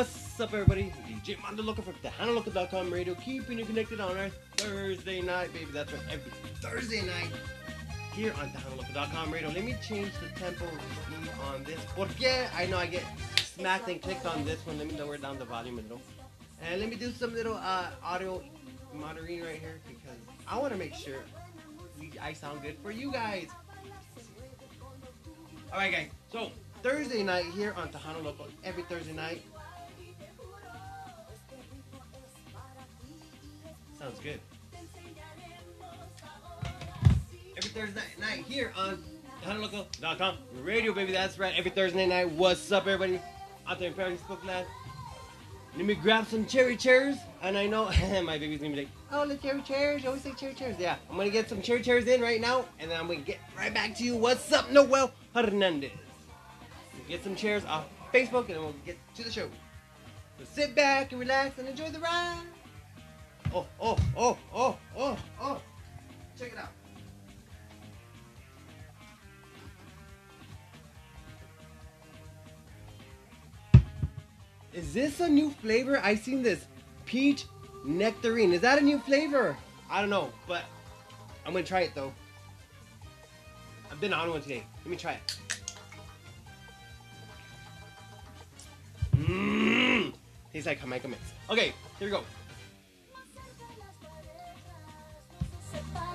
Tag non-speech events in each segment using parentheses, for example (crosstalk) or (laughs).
What's up, everybody? DJ Mondo looking for radio, keeping you connected on our Thursday night, baby. That's right, every Thursday night here on TejanoLoco.com radio. Let me change the tempo on this. Porque I know I get smacked and clicked on this one. Let me lower down the volume a little. And let me do some little uh, audio monitoring right here because I want to make sure we, I sound good for you guys. All right, guys. So Thursday night here on Tejano every Thursday night. Sounds good. Every Thursday night here on TejanoLoco.com radio, baby. That's right. Every Thursday night. What's up, everybody? Out there in Facebook Land. Let me grab some cherry chairs. And I know (laughs) my baby's gonna be like, oh, the cherry chairs. You always say cherry chairs. Yeah, I'm gonna get some cherry chairs in right now. And then I'm gonna get right back to you. What's up, Noel Hernandez? Get some chairs off Facebook and then we'll get to the show. So sit back and relax and enjoy the ride. Oh, oh, oh, oh, oh, oh. Check it out. Is this a new flavor? I seen this peach nectarine. Is that a new flavor? I don't know, but I'm gonna try it though. I've been on one today. Let me try it. Mmm. Tastes like Jamaica mix. Okay, here we go. Jueguense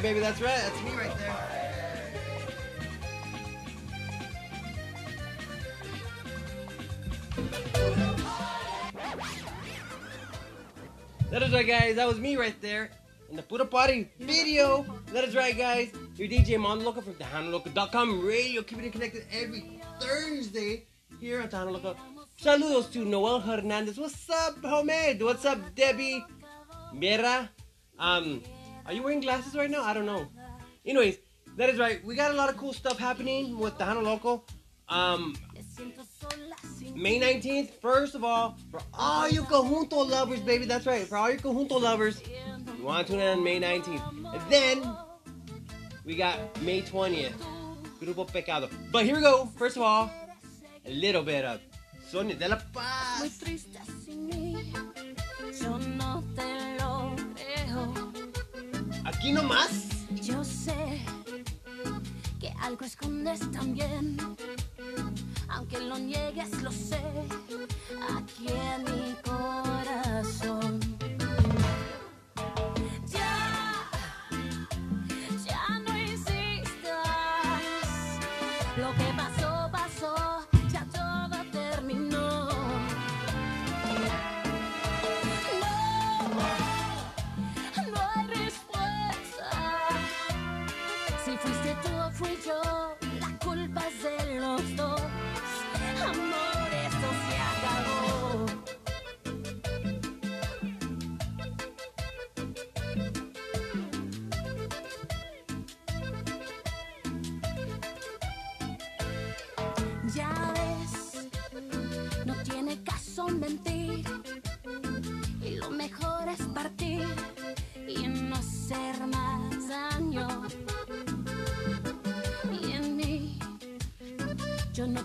right, baby. That's right. That's me right there. That is right, guys. That was me right there in the Puro Party video. That is right, guys. Your DJ Mondo Loco from TejanoLoco.com radio. Keeping it connected every Thursday here on Tejano Loco. Saludos to Noel Hernandez. What's up, homie? What's up, Debbie? Mira? Um, are you wearing glasses right now? I don't know. Anyways, that is right. We got a lot of cool stuff happening with Tejano Loco. Um, May 19th, first of all, for all you Conjunto lovers, baby, that's right, for all your Conjunto lovers, you want to tune in on May 19th. And then, we got May 20th, Grupo Pecado. But here we go, first of all, a little bit of Sonia de la Muy Paz. Aquí nomás. Yo sé que algo escondes también, aunque lo niegues, lo sé, aquí en mi corazón.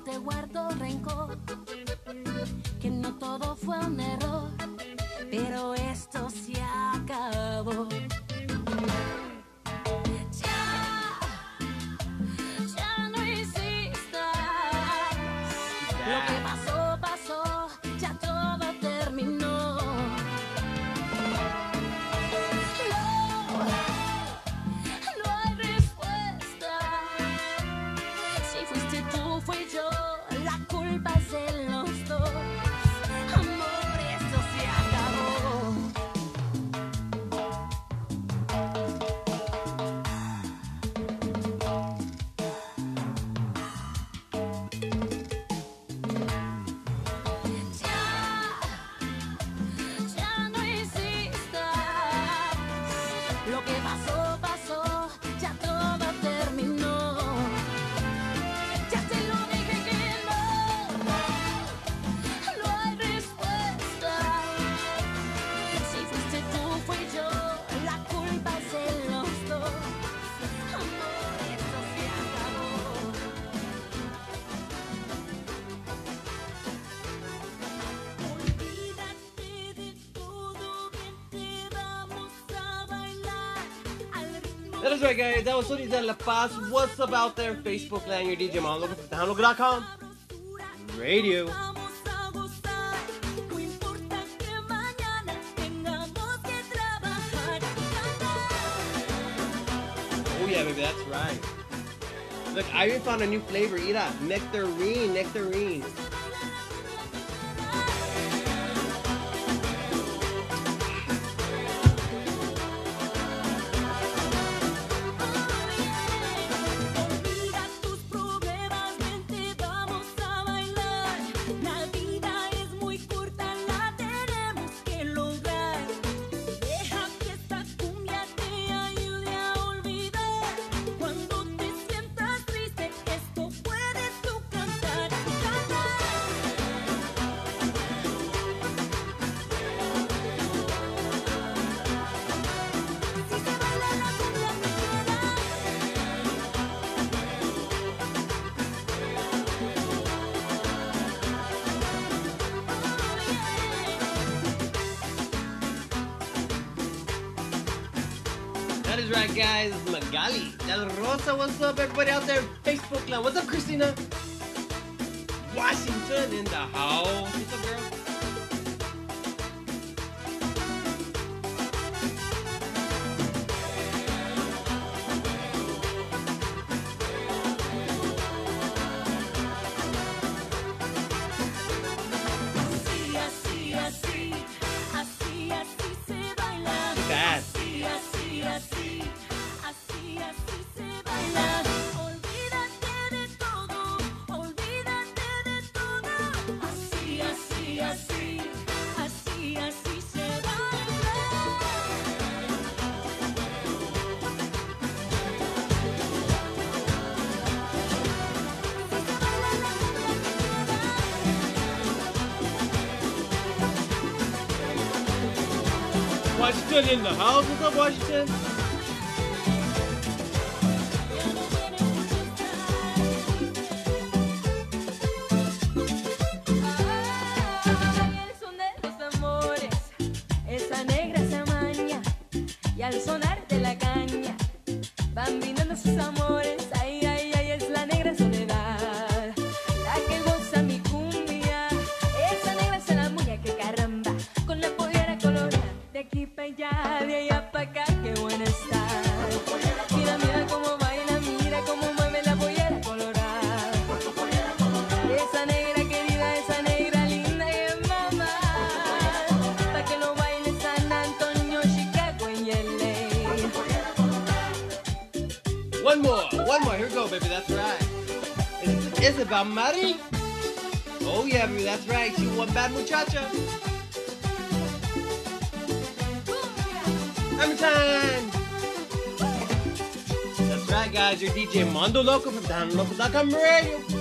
te guardo rencor, que no todo fue un error, pero esto se acabó. Ya, ya no hiciste lo que pasó. That is right, guys. That was Sony Zed Lapas. What's up out there? Facebook land, your DJ Mom. Looking for downlook.com. Radio. Oh, yeah, baby, that's right. Look, I even found a new flavor. Eat up. Nectarine, nectarine. track, guys. Magali Del Rosa, what's up, everybody out there? Facebook Live, what's up, Christina? Washington in the house. Dankeschön. Bundle local from downlocal.com radio.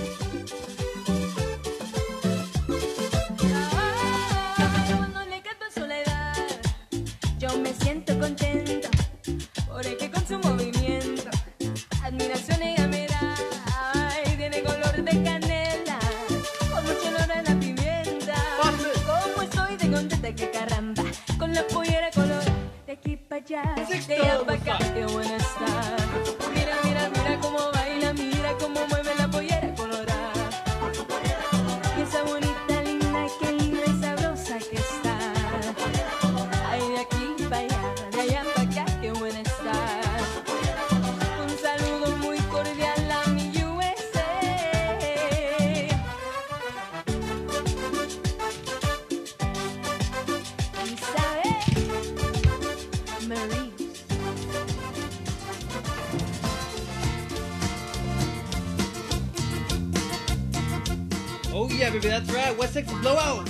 Baby, that's right. West Texas Blowout.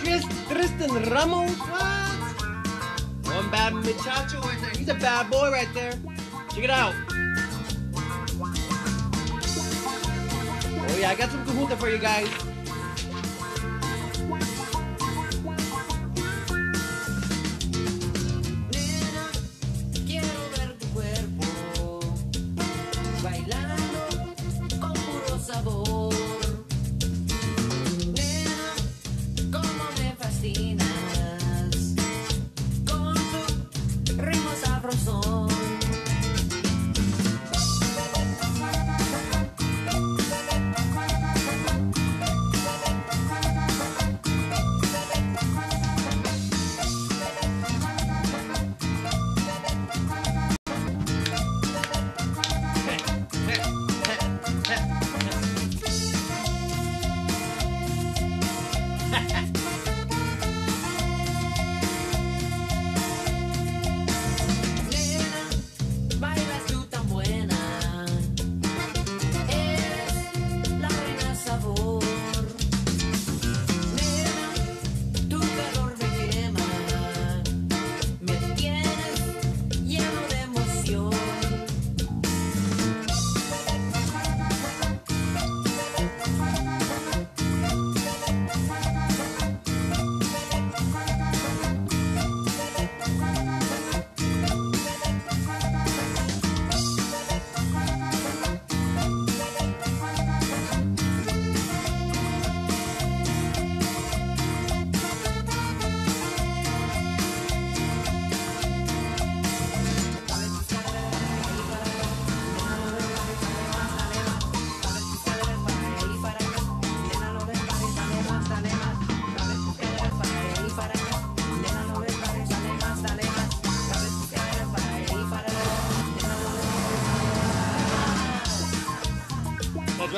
Tris, Tristan Ramos. What? One bad muchacho right there. He's a bad boy right there. Check it out. Oh yeah, I got some Kahuta for you guys.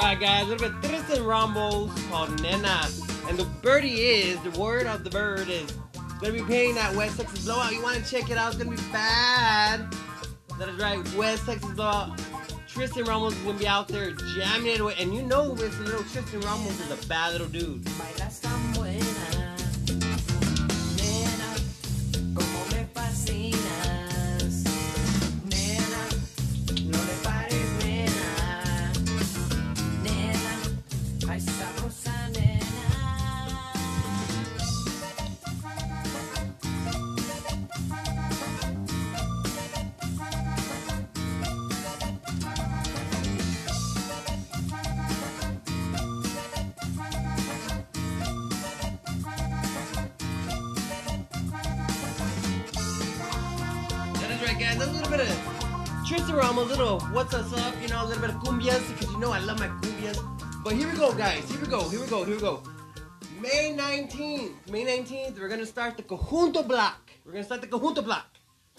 Right, guys. A little bit Tristan Ramos called Nena. And the birdie is, the word of the bird is, gonna be paying that West Texas Blowout. You wanna check it out? It's gonna be bad. That is right, West Texas Blowout. Tristan Ramos is gonna be out there jamming it away. And you know, Mr. Little Tristan Ramos is a bad little dude. Guys. Uh, That's a little bit of Tristan Ramos, a little what's us up, you know, a little bit of cumbias, because you know I love my cumbias. But here we go, guys. Here we go. Here we go. Here we go. May 19th. May 19th, we're gonna start the Conjunto block. We're gonna start the Conjunto block.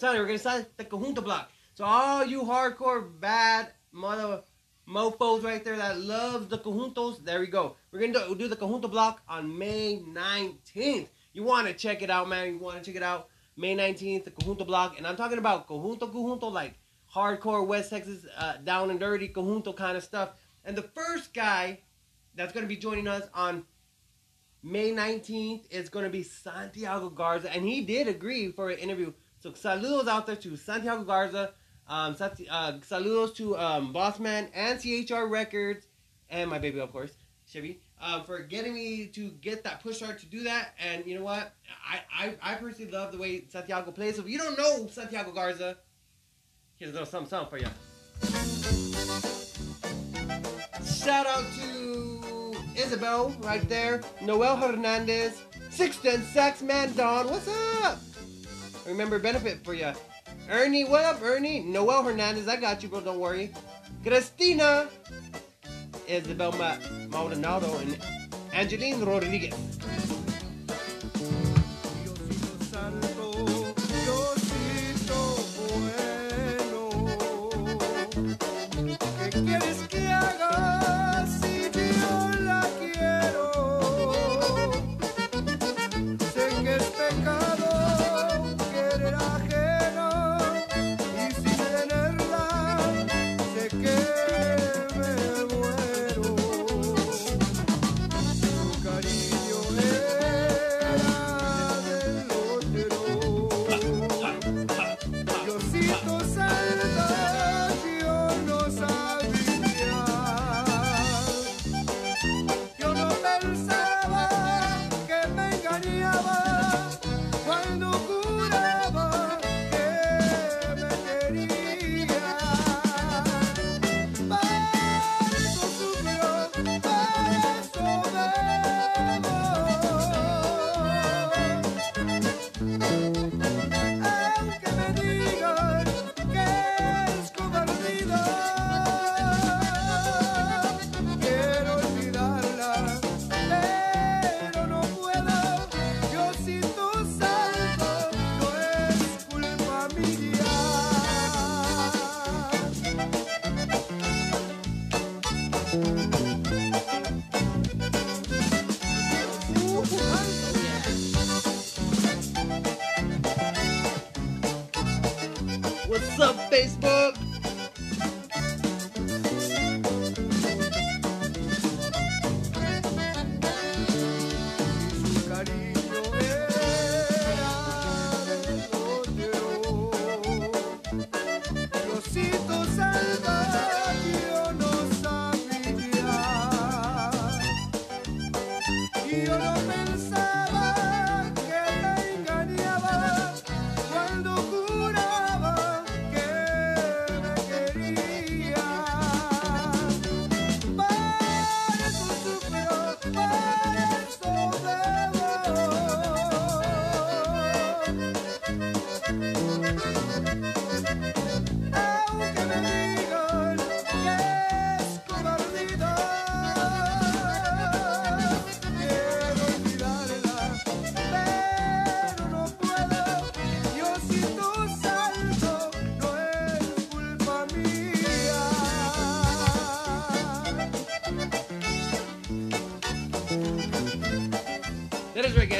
You, we're gonna start the Conjunto block. So all you hardcore bad mother mofos right there that loves the Conjuntos, there we go. We're gonna do, do the Conjunto block on May 19th. You wanna check it out, man. You wanna check it out. May 19th, the Conjunto block. And I'm talking about Conjunto Conjunto, like hardcore West Texas, uh, down and dirty Conjunto kind of stuff. And the first guy that's going to be joining us on May 19th is going to be Santiago Garza. And he did agree for an interview. So saludos out there to Santiago Garza. Um, uh, saludos to um, Bossman and CHR Records. And my baby, of course, Chevy. Uh, for getting me to get that push start to do that. And you know what? I, I, I personally love the way Santiago plays. So if you don't know Santiago Garza, here's a little something, something for you. Shout out to Isabel right there, Noel Hernandez, Sixten Sax Man Don, what's up? Remember benefit for you. Ernie, what up, Ernie? Noel Hernandez, I got you, bro, don't worry. Christina, Isabel Ma- Maldonado, and Angeline Rodriguez. Yo no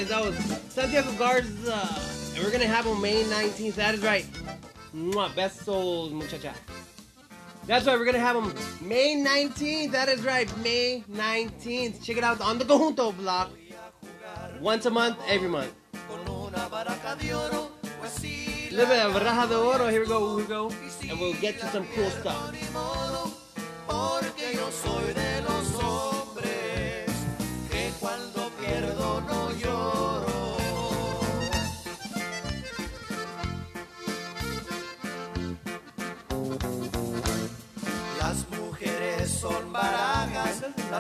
guys. That was Santiago Garza. And we're going to have him May 19th. That is right. Mwah, besos, muchacha. That's right. We're going to have him May 19th. That is right. May 19th. Check it out on the Conjunto block. Once a month, every month. Live it, baraja de oro. Here we go. Here we go. And we'll get to some cool stuff.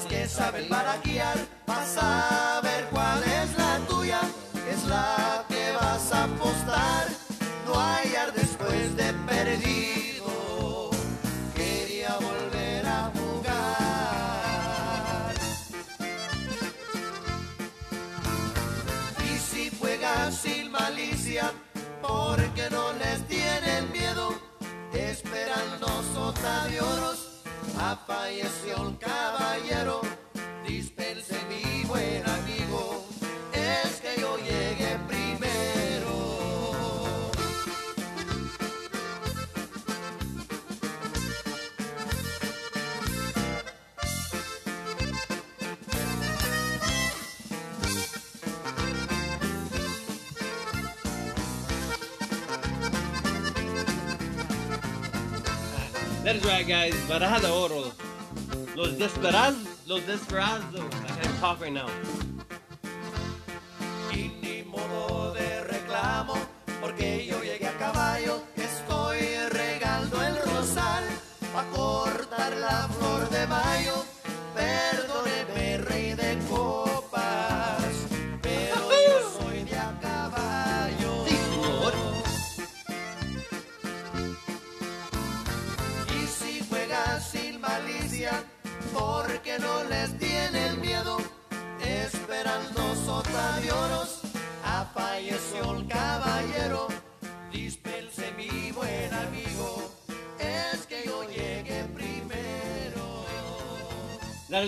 Que saben baraquear, vas a ver cuál es la tuya, es la que vas a apostar. No hallar después de perdido, quería volver a jugar. Y si juegas sin malicia, porque no les tienen miedo, esperando sota de oros, a falleció el caballero. Dispense mi buen amigo, es que yo llegué primero. Right, guys. Oro. Los desperados. Los desperados. I can't talk right now. Y ni modo de reclamo, porque yo llegué a caballo, estoy regando el rosal, pa' cortar la flor de mayo,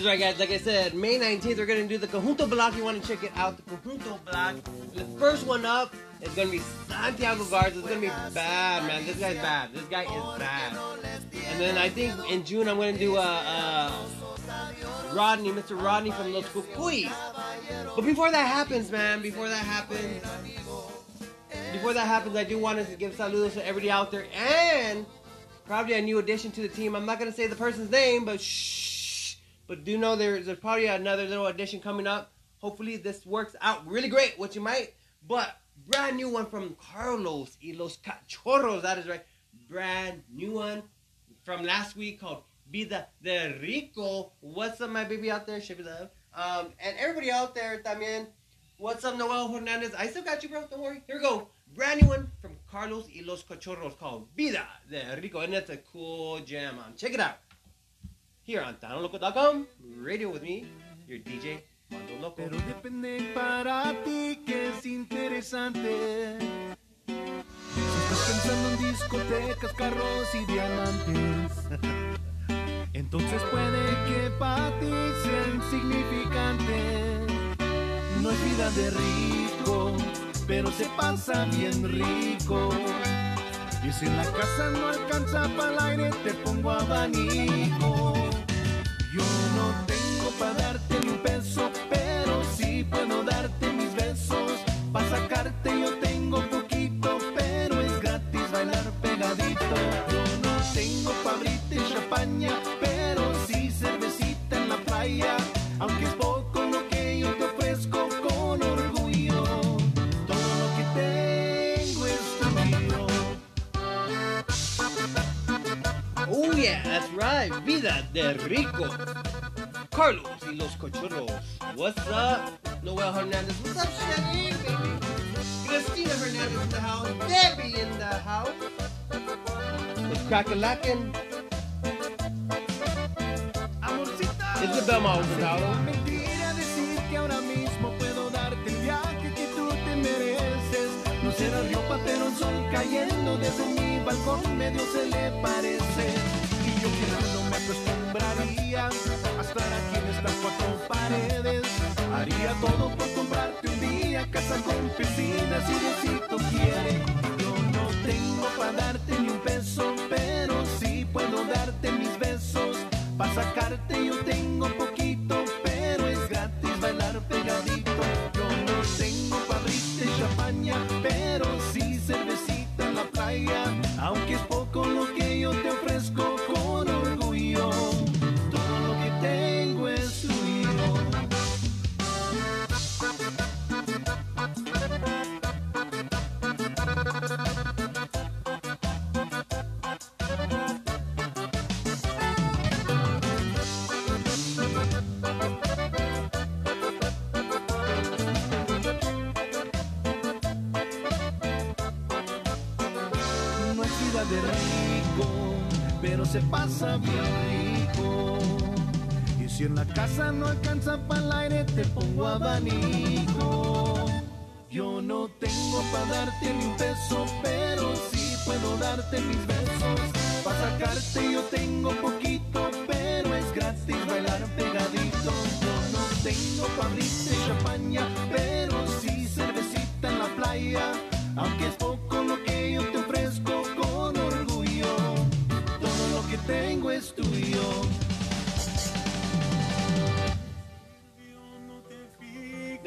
That is right, guys. Like I said, May 19th, we're going to do the Conjunto Block. You want to check it out, the Conjunto Block. The first one up is going to be Santiago Garza. It's going to be bad, man. This guy's bad. This guy is bad. And then I think in June, I'm going to do uh, uh, Rodney, Mr. Rodney from Los Cucuys. But before that happens, man, before that happens, before that happens, I do want to give saludos to everybody out there and probably a new addition to the team. I'm not going to say the person's name, but shh. But do know there's, probably another little addition coming up. Hopefully this works out really great, which you might. But brand new one from Carlos y Los Cachorros. That is right. Brand new one from last week called Vida de Rico. What's up, my baby out there? Ship it up. Um, and everybody out there también. What's up, Noel Hernandez? I still got you, bro. Don't worry. Here we go. Brand new one from Carlos y Los Cachorros called Vida de Rico. And it's a cool jam. On. Check it out. Here on TanoLoco.com. Radio with me, your DJ, Mondo Loco. Pero depende para ti que es interesante. Si estás pensando en discotecas, carros y diamantes, (laughs) entonces puede que para ti sea insignificante. No es vida de rico, pero se pasa bien rico. Y si en la casa no alcanza para el aire, te pongo abanico. Yo no tengo para darte ni un pero sí puedo darte mis besos. Para right. Vida de Rico. Carlos y los Cochorros. What's up? Noel Hernandez. What's up? Baby? Christina Hernandez in the house. Debbie in the house. What's crackalackin'? Isabel Maldonado. Será ropa, pero cayendo desde mi balcón se le parece. No me acostumbraría a estar aquí en estas cuatro paredes. Haría todo por comprarte un día casa con piscina si Diosito quiere. Yo no tengo para darte ni un peso,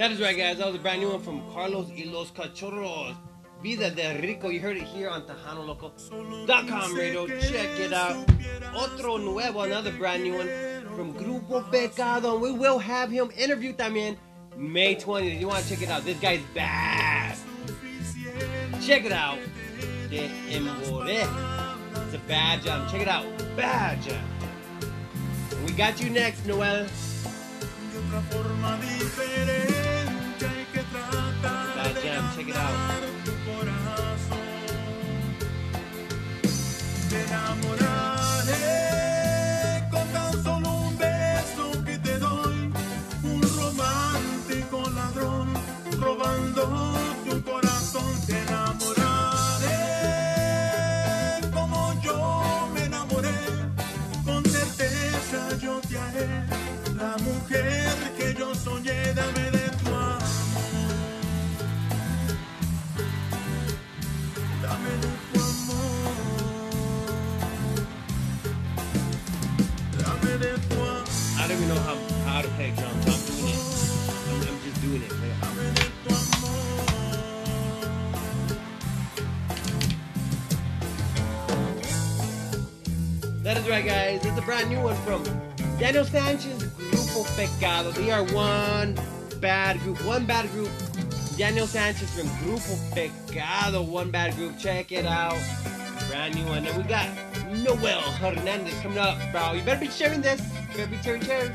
That is right, guys. That was a brand new one from Carlos y los Cachorros. Vida de Rico. You heard it here on TejanoLoco.com radio. Check it out. Otro nuevo, another brand new one from Grupo Pecado. And we will have him interviewed también May 20th. You want to check it out. This guy's bad. Check it out. De Embore. It's a bad jam. Check it out. Bad jam. We got you next, Noel. I'm doing it. I'm, I'm just doing it. Tu amor. That is right, guys. It's a brand new one from Daniel Sanchez, Grupo Pecado. They are one bad group. One bad group. Daniel Sanchez from Grupo Pecado. One bad group. Check it out. Brand new one. And we got Noel Hernandez coming up, bro. You better be sharing this. You better be sharing, sharing.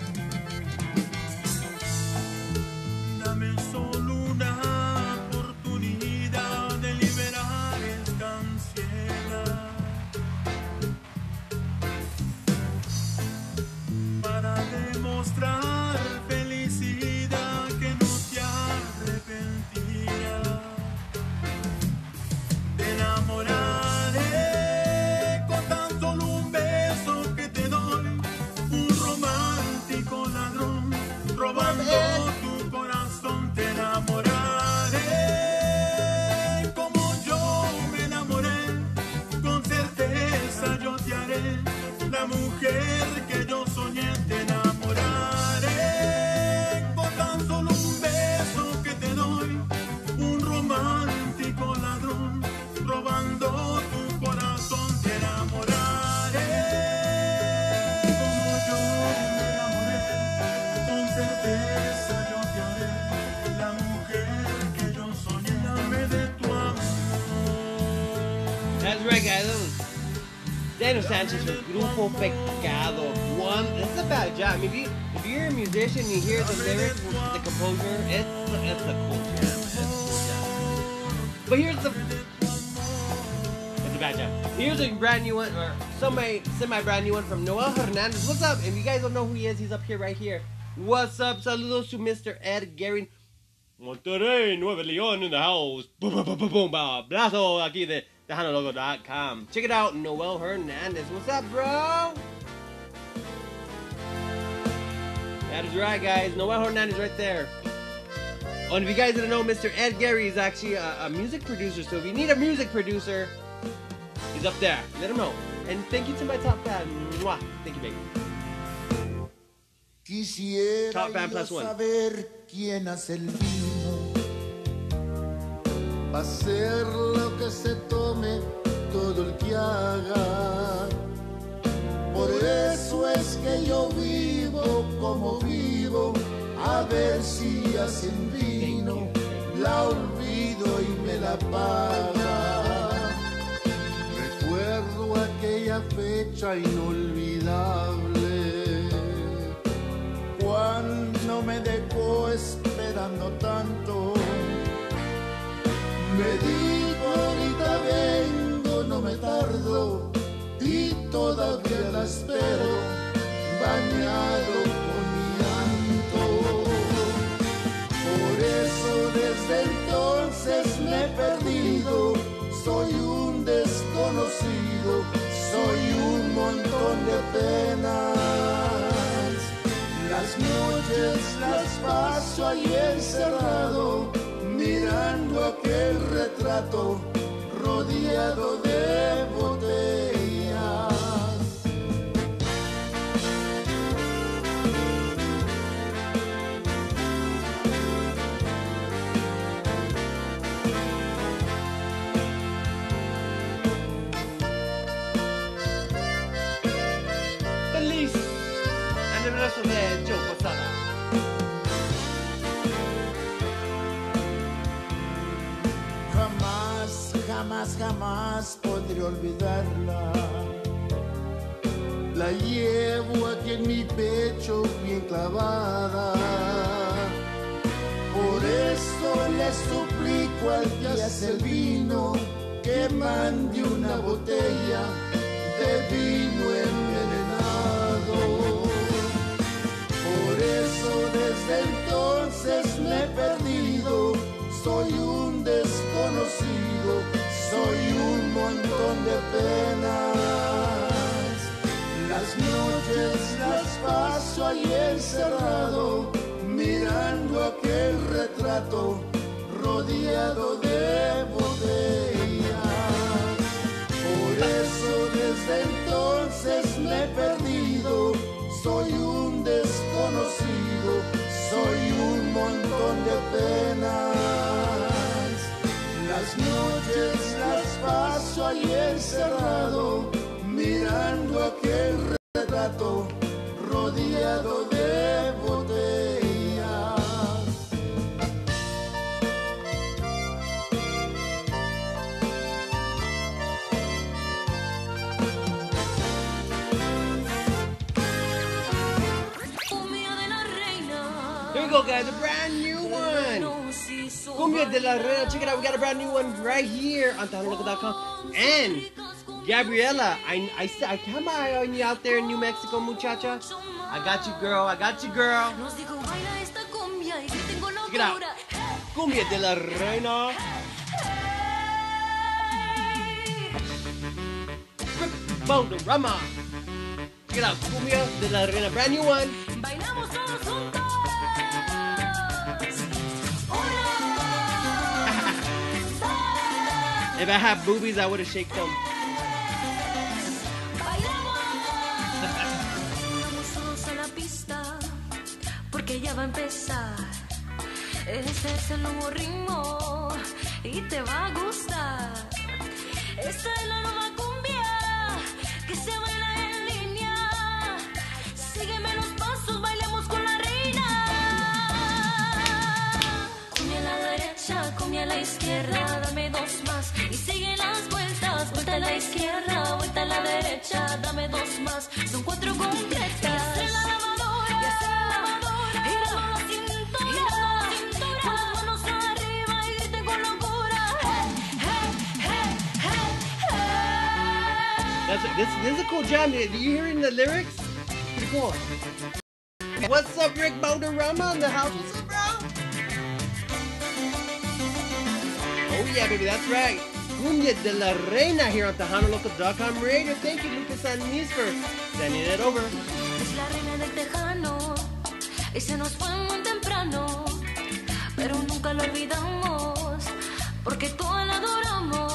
It's bad jam. Here's a brand new one, or semi semi brand new one from Noel Hernandez. What's up? If you guys don't know who he is, he's up here right here. What's up? Saludos to Mr. Ed Gary. Monterrey, Nuevo León in the house. Boom, boom, boom, boom, boom. Abrazo aquí de TejanoLoco.com. Check it out, Noel Hernandez. What's up, bro? That is right, guys. Noel Hernandez right there. Oh, and if you guys didn't know, Mr. Ed Gary is actually a, a music producer. So if you need a music producer, he's up there. Let him know. And thank you to my top fan. Mwah. Thank you, baby. Quisiera Top fan plus one. saber quién hace el vino. Va a ser lo que se tome todo el que haga. Por eso es que yo vivo como vivo. A ver si hacen vino. La olvido y me la paga. Aquella fecha inolvidable cuando me dejó esperando tanto. Me dijo ahorita vengo, no me tardo y todavía la espero, bañado con llanto. Por eso desde entonces me he montón de penas. Las noches las paso ahí encerrado, mirando aquel retrato rodeado de jamás, podré olvidarla. La llevo aquí en mi pecho bien clavada. Por eso le suplico al que el vino que mande una botella de vino envenenado. Por eso desde entonces soy un montón de penas. Las noches las paso ahí encerrado, mirando aquel retrato rodeado de botellas. Por eso desde entonces me he perdido, soy un desconocido, soy un montón de penas. Las noches paso ahí encerrado, mirando aquel retrato rodeado de botellas. Cumbia de la reina. Here we go, guys. Cumbia de la Reina. Check it out. We got a brand new one right here on TejanoLoco.com. And Gabriela, I, I, I come on you out there in New Mexico, muchacha. I got you, girl. I got you, girl. Check it out. Cumbia de la Reina. Rama. Check it out. Cumbia de la Reina. Brand new one. If I had boobies, I would have shaked them. bailamos. Porque ya va a empezar. Este es el nuevo ritmo y te va a gustar. Esta es la nueva cumbia que se baila en línea. Sígueme los pasos, bailemos con la reina. Cumbia a la derecha, cumbia a la izquierda, dame dos y sigue las vueltas, vuelta a la izquierda, vuelta a la derecha, dame dos más, son cuatro completas. That's this. This is a cool jam. Are you hearing the lyrics? Pretty cool. What's up, Rick Balderrama in the house? What's up, bro? Oh yeah, baby, that's right. Cumbia de la Reina here on TejanoLocal.com radio. Thank you, Lucas Anis, for sending it over. Es la reina del tejano y se nos fue muy temprano, pero nunca lo olvidamos porque toda la adoramos.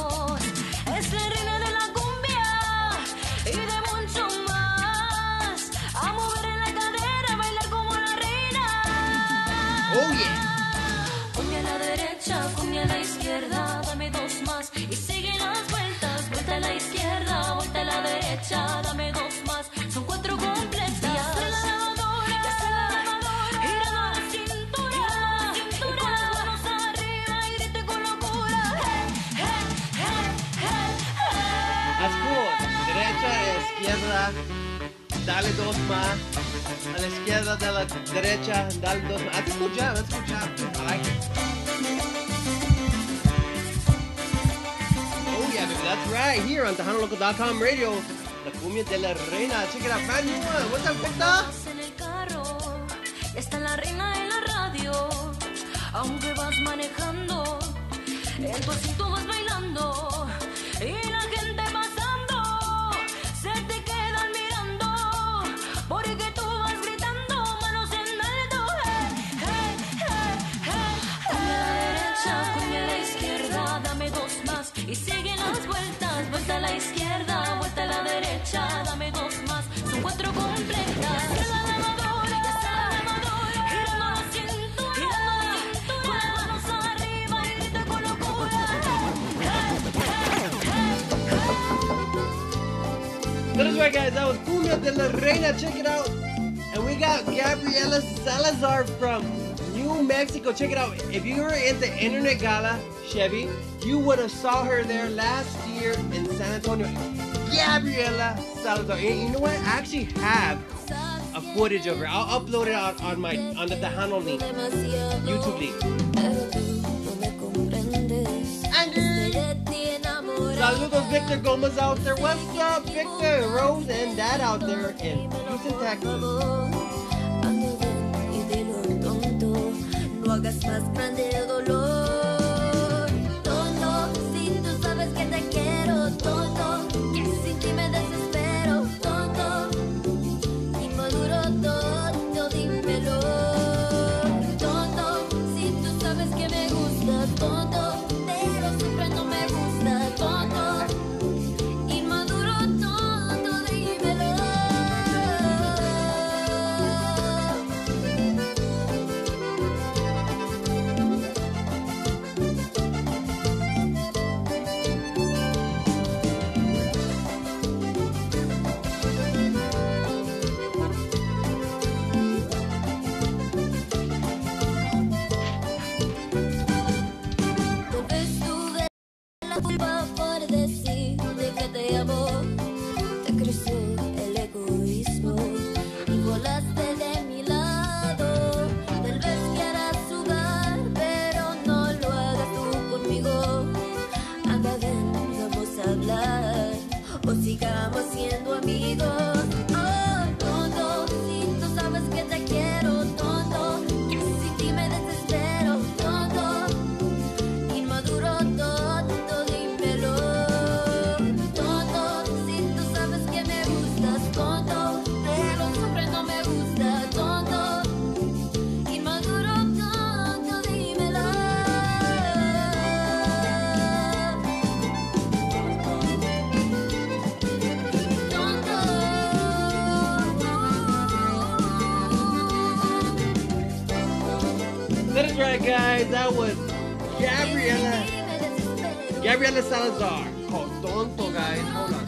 Dale dos más. A la izquierda de la derecha, dale dos más. That's a cool jam. I like it. Oh yeah, baby, that's right. Here on TejanoLocal.com radio, La Cumbia de la Reina. Check it out, brand new one. What's up? Vas en el carro, ya está la reina en la radio. Aunque vas manejando, en tu asiento vas bailando. Y la gente vuelta a la izquierda, vuelta a la derecha, dame dos más. Son cuatro completas. That is right, guys. That was Cumbia de la Reina. Check it out. And we got Gabriela Salazar from New Mexico. Check it out. If you were at the Internet Gala, Chevy, you would have saw her there last year in San Antonio. Gabriela Salazar. And you know what? I actually have a footage of her. I'll upload it on, on my on the Tejano link, YouTube link. Saludos, Victor Gomez out there. What's up, Victor, Rose, and Dad out there in Houston, Texas. Gabriela Salazar. Called Tonto, guys. Hold on.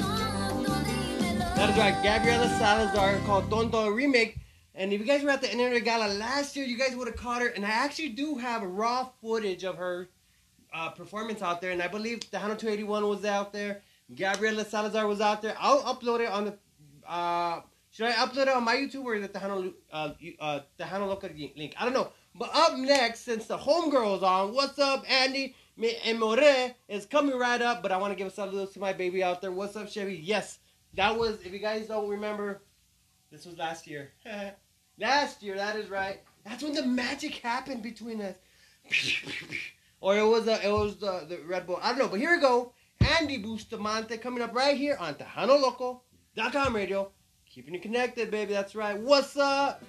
That is right, Gabriela Salazar called Tonto remake. And if you guys were at the Internet Gala last year, you guys would have caught her. And I actually do have raw footage of her uh, performance out there. And I believe the Hano 281 was out there. Gabriela Salazar was out there. I'll upload it on the. Uh, should I upload it on my YouTube or is it the Tejano, uh, uh, Tejano Loco link? I don't know. But up next, since the homegirl's on, what's up, Andy? Me and More is coming right up. But I want to give a saludos to my baby out there. What's up, Chevy? Yes, that was. If you guys don't remember, this was last year. (laughs) last year, that is right. That's when the magic happened between us. (laughs) or it was uh, it was the, the Red Bull. I don't know, but here we go. Andy Bustamante coming up right here on TejanoLoco.com radio. Keeping you connected, baby. That's right. What's up?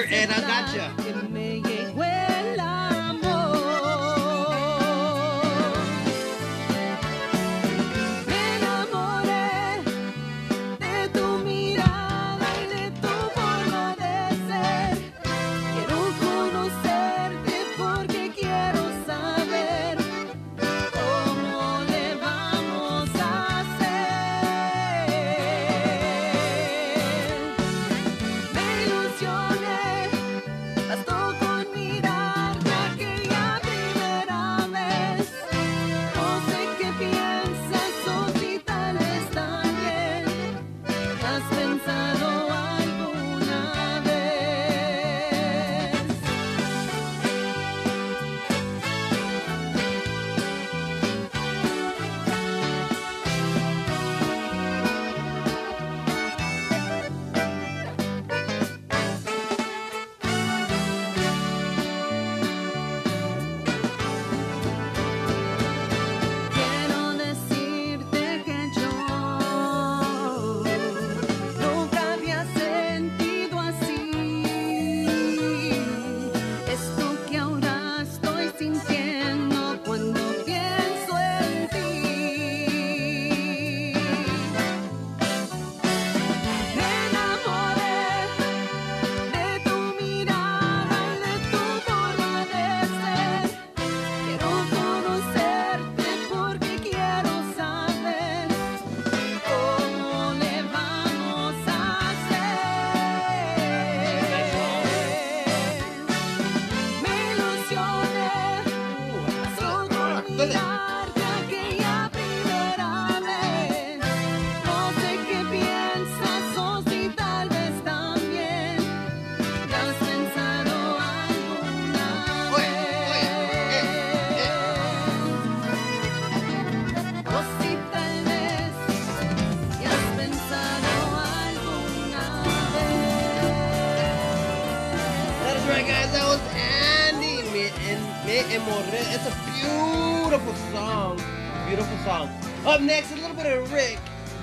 Ed, I gotcha. aceptar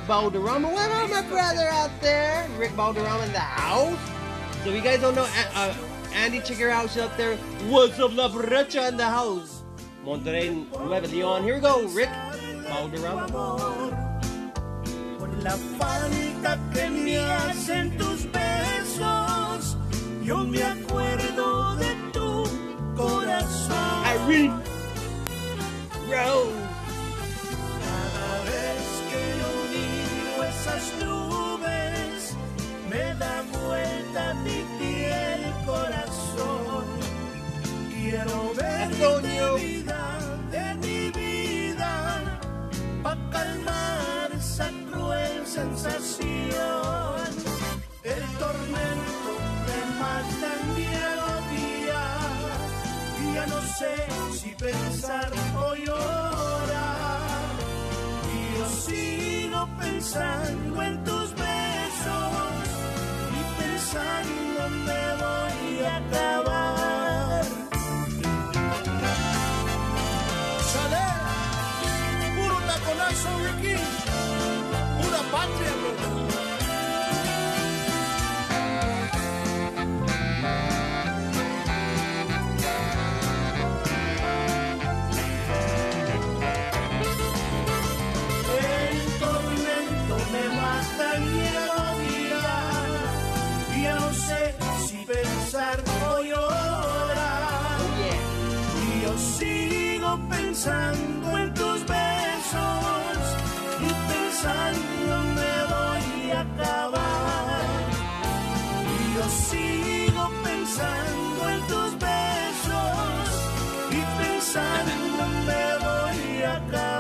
Balderrama. What up, my brother out there? Rick Balderrama in the house. So if you guys don't know, uh, Andy, check her out. She's up there. What's up, La Brecha in the house? Monterrey, Nueva Leon. Here we go, Rick Balderrama. la falta que me hacen tus besos. Yo me acuerdo de tu corazón. Irene Rose. El tormento me mata en día y ya no sé si pensar o llorar. Y yo sigo pensando en tus besos y pensando pensando en tus besos y pensando me voy a acabar. Y yo sigo pensando en tus besos y pensando me voy a acabar.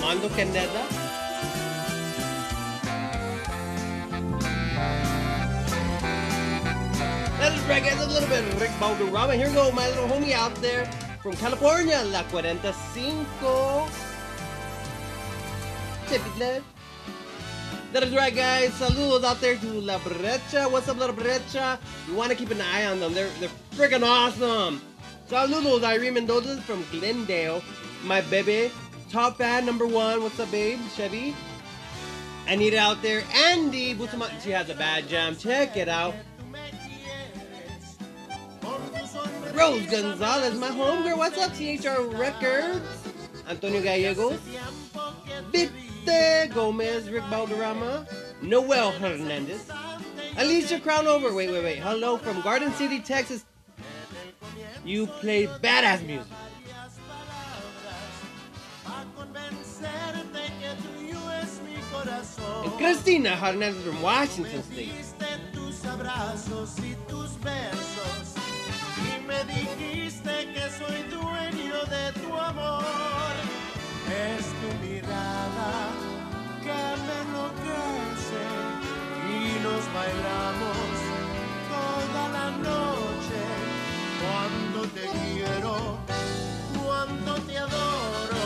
Mando Caneda. Right, guys. A little bit of Rick Balderrama. Here we go, my little homie out there from California, La 45. Typically. That is right, guys. Saludos out there to La Brecha. What's up, La Brecha? You want to keep an eye on them. They're they're freaking awesome. Saludos, Irene Mendoza from Glendale. My baby. Top fan number one. What's up, babe? Chevy. Anita out there. Andy Bustamante. She has a bad jam. Check it out. Rose Gonzalez, my homegirl. What's up, THR Records? Antonio Gallegos. Vite Gomez, Rick Balderrama. Noel Hernandez. Alicia Crownover. Wait, wait, wait. Hello from Garden City, Texas. You play badass music. And Christina Hernandez from Washington State. Me dijiste que soy dueño de tu amor. Es tu mirada que me enloquece y nos bailamos toda la noche. Cuando te quiero, cuando te adoro,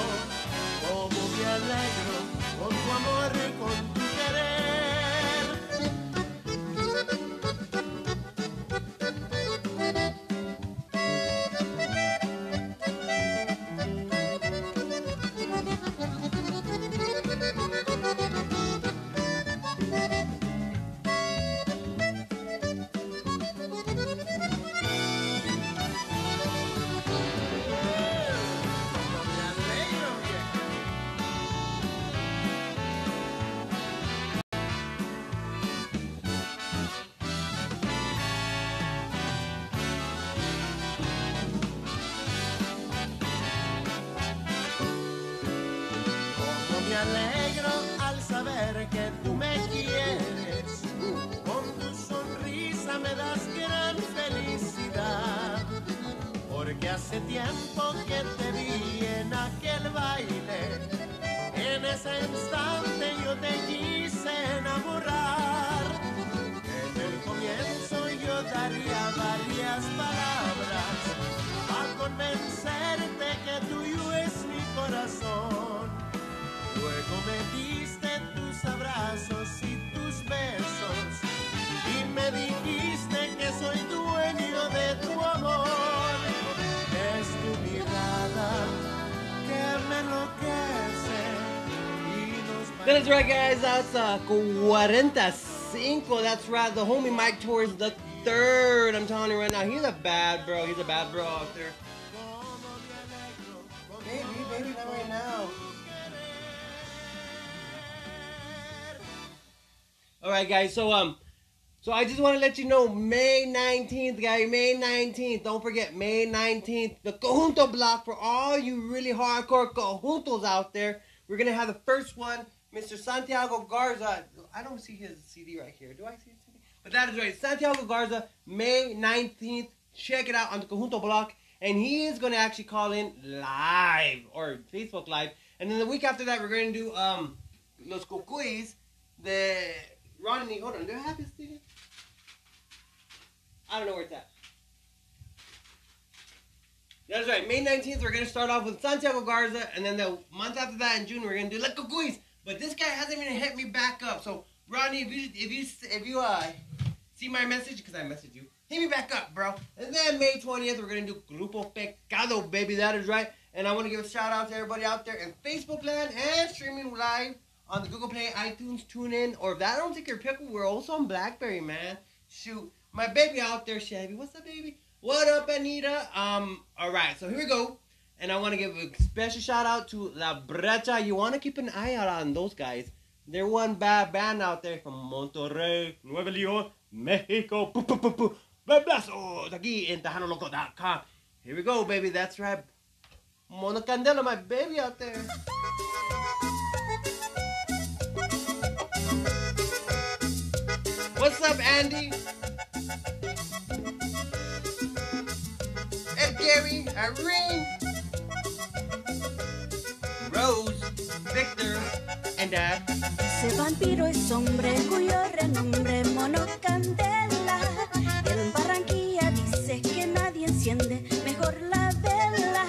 That is right, guys. That's uh, 45. That's right. The homie Mike Torres the third. I'm telling you right now, he's a bad bro. He's a bad bro out there. Baby, baby, not right now. All right, guys. So um, so I just want to let you know, May 19th, guys. May 19th. Don't forget, May 19th, the Conjunto block for all you really hardcore Conjuntos out there. We're gonna have the first one, Mr. Santiago Garza. I don't see his CD right here. Do I see his CD? But that is right, Santiago Garza, May 19th. Check it out on the Conjunto block, and he is gonna actually call in live or Facebook live. And then the week after that, we're gonna do um Los Cucuys, the Rodney. Hold on, do I have his CD? I don't know where it's at. That's right. May 19th, we're going to start off with Santiago Garza, and then the month after that in June, we're going to do La Cucuys. But this guy hasn't even hit me back up. So, Rodney, if you if you if you uh see my message, because I messaged you, hit me back up, bro. And then May 20th, we're going to do Grupo Pecado, baby. That is right. And I want to give a shout out to everybody out there in Facebook land and streaming live on the Google Play, iTunes, TuneIn, or if that don't take your pickle, we're also on BlackBerry, man. Shoot, my baby out there, Chevy. What's up, baby? What up, Anita? Um, all right, so here we go. And I want to give a special shout out to La Brecha. You want to keep an eye out on those guys. They're one bad band out there from Monterrey, Nuevo León, Mexico. Pu, pu, pu, pu. Beblazos aquí en TejanoLoco.com. Here we go, baby. That's right. Mono Candela, my baby out there. What's up, Andy? Ed Gary, Irene, Dad. Ese vampiro es hombre cuyo renombre Mono Candela. En Barranquilla dice que nadie enciende mejor la vela.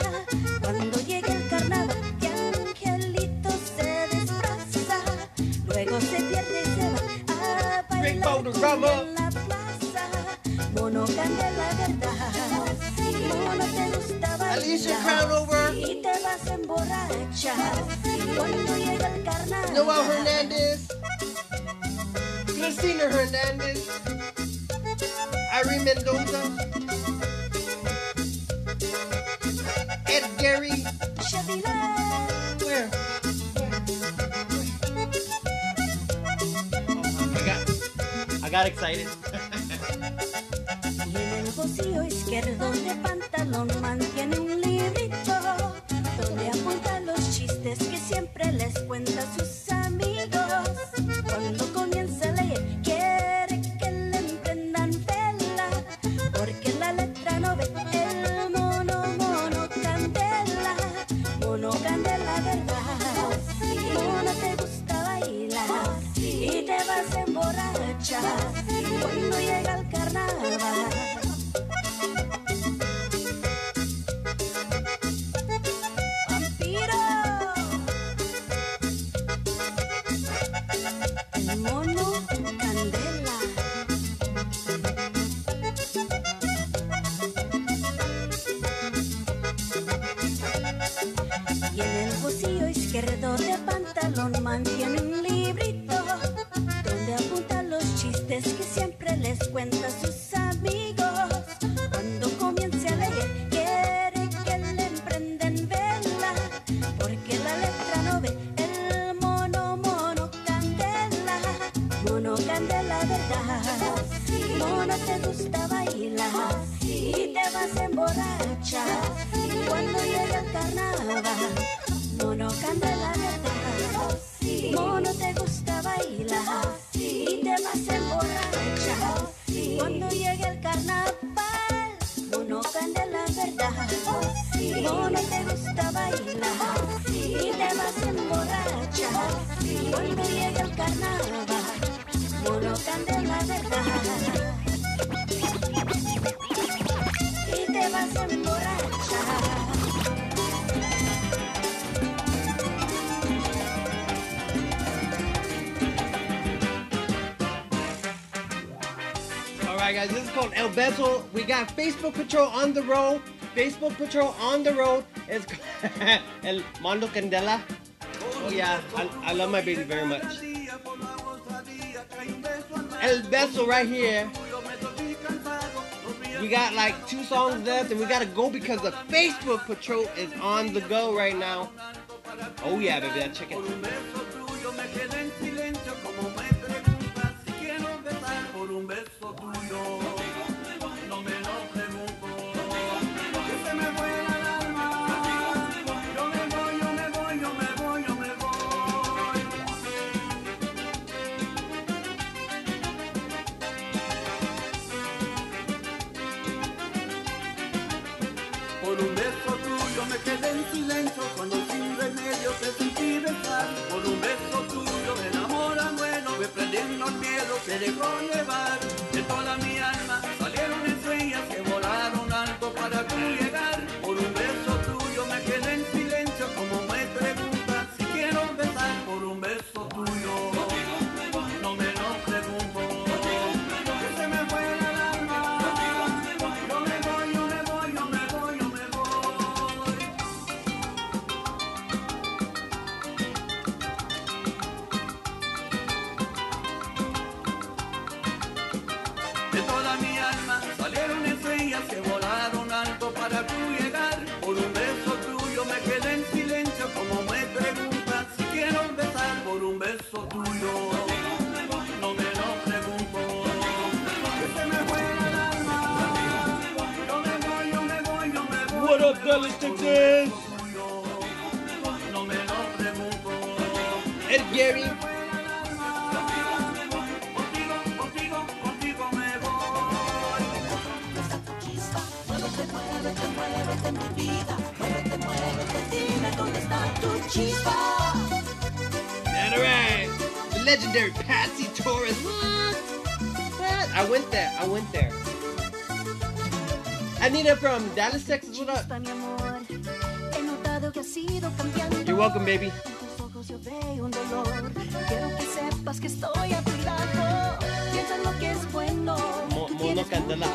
Cuando llega el carnaval, que Angelito se disfraza. Luego se pierde y se va a bailar con en la plaza. Mono Candela, verdad. Mono te gusta bailar. Y te vas a emborrachar. Cuando llega el carnaval. Noel Hernandez, Christina Hernandez, Irene Mendoza, Ed Gary. Shabila. Where? I got, I got excited. De pantalón mantiene got Facebook Patrol on the road. Facebook Patrol on the road. It's (laughs) El Mondo Candela. Oh, yeah, I, I love my baby very much. El Beso right here. We got like two songs left, and we gotta go because the Facebook Patrol is on the go right now. Oh yeah, baby, that chicken. Anita from Dallas, Texas, what up? You're welcome, baby. Mono Candela,